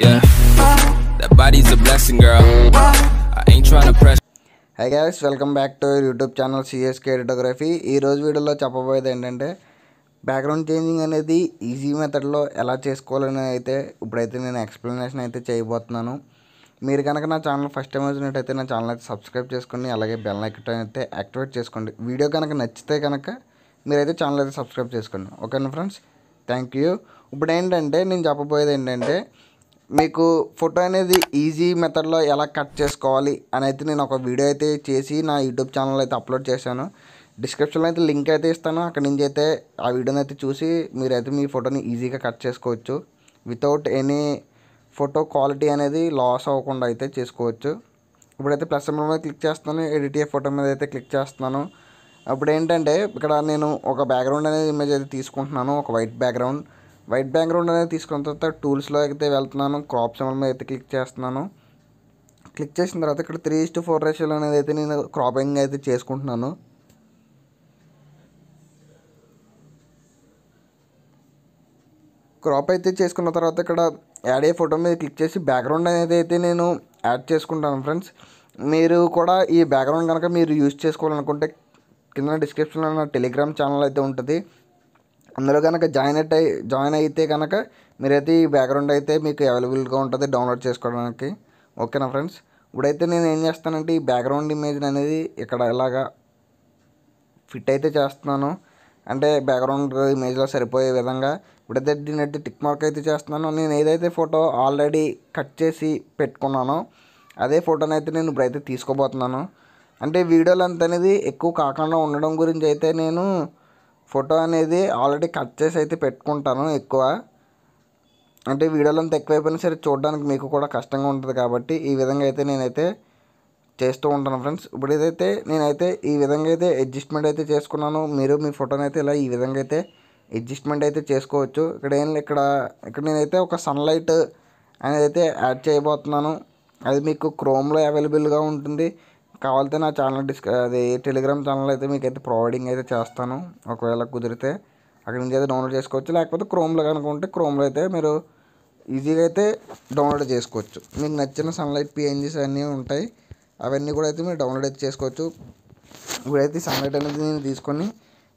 Yeah. That body's a blessing, girl. I ain't trying to press. Hi guys welcome back to YouTube channel CSK editography ఈ రోజు వీడియోలో చెప్పబోయేది ఏంటంటే background changing అనేది easy మెథడ్లో ఎలా చేసుకోవాలని అయితే ఇప్పుడైతే నేను ఎక్స్ప్లెనేషన్ అయితే చేయబోతున్నాను మీరు కనుక నా ఛానల్ ఫస్ట్ టైం వచ్చినట్టయితే నా ఛానల్ అయితే సబ్స్క్రైబ్ చేసుకోండి అలాగే బెల్ ఐకన్ అయితే యాక్టివేట్ చేసుకోండి వీడియో కనుక నచ్చితే కనుక మీరైతే ఛానల్ అయితే సబ్స్క్రైబ్ చేసుకోండి ఓకేనా ఫ్రెండ్స్ థ్యాంక్ యూ ఇప్పుడు ఏంటంటే నేను చెప్పబోయేది ఏంటంటే మీకు ఫోటో అనేది ఈజీ మెథడ్లో ఎలా కట్ చేసుకోవాలి అని అయితే నేను ఒక వీడియో అయితే చేసి నా యూట్యూబ్ ఛానల్ అయితే అప్లోడ్ చేశాను. డిస్క్రిప్షన్లో అయితే లింక్ అయితే ఇస్తాను. అక్కడ నుంచి అయితే ఆ వీడియోని అయితే చూసి మీరైతే మీ ఫోటోని ఈజీగా కట్ చేసుకోవచ్చు. వితౌట్ ఎనీ ఫోటో క్వాలిటీ అనేది లాస్ అవ్వకుండా అయితే చేసుకోవచ్చు. ఇప్పుడైతే ప్లస్ ఎంబర్ మీద క్లిక్ చేస్తున్నాను. ఎడిట్ ఫోటో మీద అయితే క్లిక్ చేస్తున్నాను. అప్పుడు ఏంటంటే ఇక్కడ నేను ఒక బ్యాక్గ్రౌండ్ అనేది ఇమేజ్ అయితే తీసుకుంటున్నాను. ఒక వైట్ బ్యాక్గ్రౌండ్ వైట్ బ్యాక్గ్రౌండ్ అనేది తీసుకున్న తర్వాత టూల్స్లో అయితే వెళ్తున్నాను. క్రాప్ సింబల్ మీద అయితే క్లిక్ చేస్తున్నాను. క్లిక్ చేసిన తర్వాత ఇక్కడ త్రీ ఇస్ టు ఫోర్ రేషియోలో అనేది అయితే నేను క్రాపింగ్ అయితే చేసుకుంటున్నాను. క్రాప్ అయితే చేసుకున్న తర్వాత ఇక్కడ యాడ్ ఏ ఫోటో మీద క్లిక్ చేసి బ్యాక్గ్రౌండ్ అనేది అయితే నేను యాడ్ చేసుకుంటాను ఫ్రెండ్స్. మీరు కూడా ఈ బ్యాక్గ్రౌండ్ కనుక మీరు యూజ్ చేసుకోవాలనుకుంటే కింద డిస్క్రిప్షన్లో నా టెలిగ్రామ్ ఛానల్ అయితే ఉంటుంది. అందులో కనుక జాయిన్ అయితే జాయిన్ అయితే కనుక మీరైతే ఈ బ్యాక్గ్రౌండ్ అయితే మీకు అవైలబుల్గా ఉంటుంది డౌన్లోడ్ చేసుకోవడానికి. ఓకేనా ఫ్రెండ్స్ ఇప్పుడైతే నేను ఏం చేస్తానంటే ఈ బ్యాక్గ్రౌండ్ ఇమేజ్ అనేది ఇక్కడ ఇలాగా ఫిట్ అయితే చేస్తున్నాను. అంటే బ్యాక్గ్రౌండ్ ఇమేజ్లో సరిపోయే విధంగా ఇప్పుడైతే దీని అయితే టిక్ మార్క్ అయితే చేస్తున్నాను. నేను ఏదైతే ఫోటో ఆల్రెడీ కట్ చేసి పెట్టుకున్నానో అదే ఫోటోని అయితే నేను ఇప్పుడైతే తీసుకోబోతున్నాను. అంటే వీడియోలు అంత అనేది ఎక్కువ కాకుండా ఉండడం గురించి అయితే నేను ఫోటో అనేది ఆల్రెడీ కట్ చేసి అయితే పెట్టుకుంటాను ఎక్కువ. అంటే వీడియోలు లెంత్ ఎక్కువైపోయినా సరే చూడడానికి మీకు కూడా కష్టంగా ఉంటుంది కాబట్టి ఈ విధంగా అయితే నేనైతే చేస్తూ ఉంటాను ఫ్రెండ్స్. ఇప్పుడు ఏదైతే నేనైతే ఈ విధంగా అయితే అడ్జస్ట్మెంట్ అయితే చేసుకున్నాను మీరు మీ ఫోటోని అయితే ఇలా ఈ విధంగా అయితే అడ్జస్ట్మెంట్ అయితే చేసుకోవచ్చు. ఇక్కడ ఏం ఇక్కడ ఇక్కడ నేనైతే ఒక సన్లైట్ అనేది అయితే యాడ్ చేయబోతున్నాను. అది మీకు క్రోమ్లో అవైలబుల్గా ఉంటుంది. కావాలితే నా ఛానల్ డిస్క అది టెలిగ్రామ్ ఛానల్ అయితే మీకు అయితే ప్రొవైడింగ్ అయితే చేస్తాను. ఒకవేళ కుదిరితే అక్కడ నుంచి అయితే డౌన్లోడ్ చేసుకోవచ్చు. లేకపోతే క్రోమ్లో కనుక ఉంటే క్రోమ్లో అయితే మీరు ఈజీగా అయితే డౌన్లోడ్ చేసుకోవచ్చు. మీకు నచ్చిన సన్లైట్ పిఎన్జీస్ అన్నీ ఉంటాయి. అవన్నీ కూడా అయితే మీరు డౌన్లోడ్ అయితే చేసుకోవచ్చు. ఇప్పుడైతే సన్లైట్ అనేది నేను తీసుకొని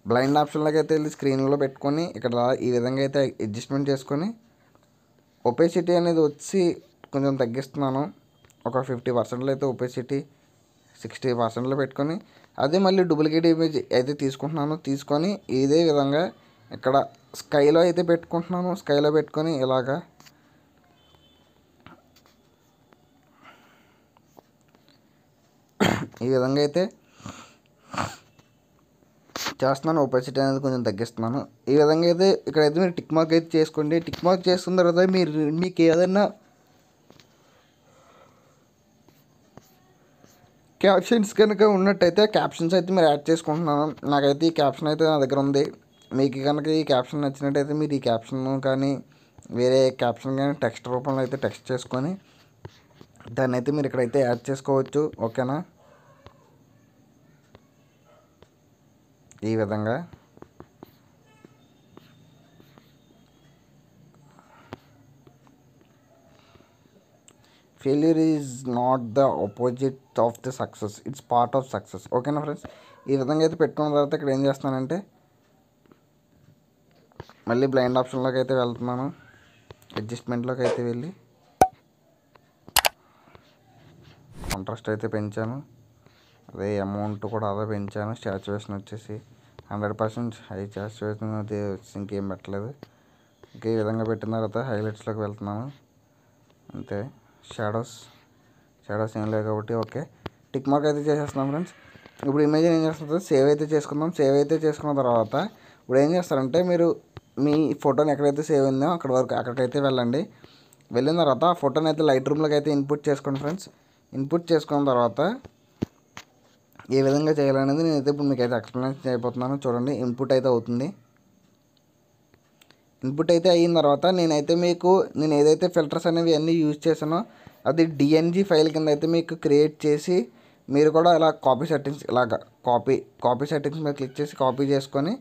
బ్లైండ్ ఆప్షన్లోకి అయితే వెళ్ళి స్క్రీన్లో పెట్టుకొని ఇక్కడ ఈ విధంగా అయితే అడ్జస్ట్మెంట్ చేసుకొని ఒపేసిటీ అనేది వచ్చి కొంచెం తగ్గిస్తున్నాను. ఒక ఫిఫ్టీ పర్సెంట్లో అయితే ఒపేసిటీ సిక్స్టీ పర్సెంట్లో పెట్టుకొని అదే మళ్ళీ డూప్లికేట్ ఇమేజ్ అయితే తీసుకుంటున్నాను తీసుకొని ఇదే విధంగా ఇక్కడ స్కైలో అయితే పెట్టుకుంటున్నాను స్కైలో పెట్టుకొని ఇలాగా. ఈ విధంగా అయితే చేస్తున్నాను ఒపాసిటీ అనేది కొంచెం తగ్గిస్తున్నాను. ఈ విధంగా అయితే ఇక్కడైతే మీరు టిక్ మార్క్ అయితే చేసుకోండి. టిక్ మార్క్ చేసుకున్న తర్వాత మీరు మీకు ఏదైనా క్యాప్షన్స్ కనుక ఉన్నట్టయితే క్యాప్షన్స్ అయితే మీరు యాడ్ చేసుకుంటున్నాను. నాకైతే ఈ క్యాప్షన్ అయితే నా దగ్గర ఉంది. మీకు కనుక ఈ క్యాప్షన్ నచ్చినట్టయితే మీరు ఈ క్యాప్షన్ కానీ వేరే క్యాప్షన్ కానీ టెక్స్ట్ రూపంలో అయితే టెక్స్ట్ చేసుకొని దాన్ని అయితే మీరు ఇక్కడైతే యాడ్ చేసుకోవచ్చు. ఓకేనా? ఈ విధంగా. Failure is not the opposite of the success it's part of success ఓకేనా ఫ్రెండ్స్ ఈ విధంగా అయితే పెట్టుకున్న తర్వాత ఇక్కడ ఏం చేస్తానంటే మళ్ళీ బ్లైండ్ ఆప్షన్లోకి అయితే వెళ్తున్నాను. అడ్జస్ట్మెంట్లోకి అయితే వెళ్ళి కాంట్రాస్ట్ అయితే పెంచాను. అదే అమౌంట్ కూడా అదే పెంచాను. స్టాచ్యువేషన్ వచ్చేసి హండ్రెడ్ పర్సెంట్ హై స్టాచ్యువేషన్ అది వచ్చి ఇంకేం పెట్టలేదు. ఇంకే విధంగా పెట్టిన తర్వాత హైలైట్స్లోకి వెళ్తున్నాను. అంతే. షాడోస్ షాడోస్ ఏం లేవు కాబట్టి ఓకే. టిక్ మార్క్ అయితే చేసేస్తున్నాం ఫ్రెండ్స్ ఇప్పుడు ఇమేజ్ ఏం చేస్తుంది? సేవ్ అయితే చేసుకుందాం. సేవ్ అయితే చేసుకున్న తర్వాత ఇప్పుడు ఏం చేస్తారంటే మీరు మీ ఫోటోని ఎక్కడైతే సేవ్ అయిందో అక్కడ వరకు అక్కడికైతే వెళ్ళండి. వెళ్ళిన తర్వాత ఆ ఫోటోని అయితే లైట్ రూమ్లోకి అయితే ఇన్పుట్ చేసుకోండి ఫ్రెండ్స్ ఇన్పుట్ చేసుకున్న తర్వాత ఏ విధంగా చేయాలనేది నేనైతే ఇప్పుడు మీకు అయితే ఎక్స్ప్లెయిన్ చేయబోతున్నాను. చూడండి ఇన్పుట్ అయితే అవుతుంది. అయితే అయిన తర్వాత నేనైతే మీకు నేను ఏదైతే ఫిల్టర్స్ అనేవి అన్నీ యూజ్ చేశానో అది డిఎన్జి ఫైల్ కింద అయితే మీకు క్రియేట్ చేసి మీరు కూడా ఇలా కాపీ సెట్టింగ్స్ ఇలాగ కాపీ కాపీ సెట్టింగ్స్ మీద క్లిక్ చేసి కాపీ చేసుకొని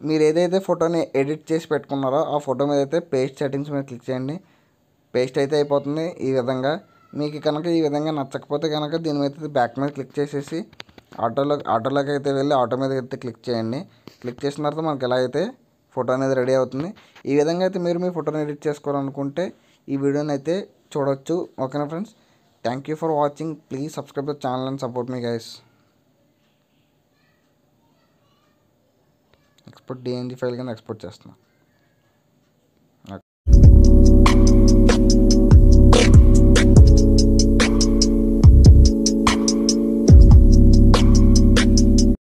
మీరు ఏదైతే ఫోటోని ఎడిట్ చేసి పెట్టుకున్నారో ఆ ఫోటో మీద అయితే పేస్ట్ సెట్టింగ్స్ మీద క్లిక్ చేయండి. పేస్ట్ అయితే అయిపోతుంది ఈ విధంగా. మీకు కనుక ఈ విధంగా నచ్చకపోతే కనుక దీని మీద బ్యాక్ మీద క్లిక్ చేసేసి ఆటోలో ఆటోలోకి అయితే వెళ్ళి ఆటో మీద అయితే క్లిక్ చేయండి. క్లిక్ చేసిన తర్వాత మనకి ఎలా అయితే ఫోటో అనేది రెడీ అవుతుంది. ఈ విధంగా అయితే మీరు మీ ఫోటోని ఎడిట్ చేసుకోవాలనుకుంటే ఈ వీడియోని అయితే చూడొచ్చు. ఓకేనా friends? Thank you for watching please subscribe the channel and support me guys export DNG file కింద ఎక్స్పోర్ట్ చేస్తున్నా.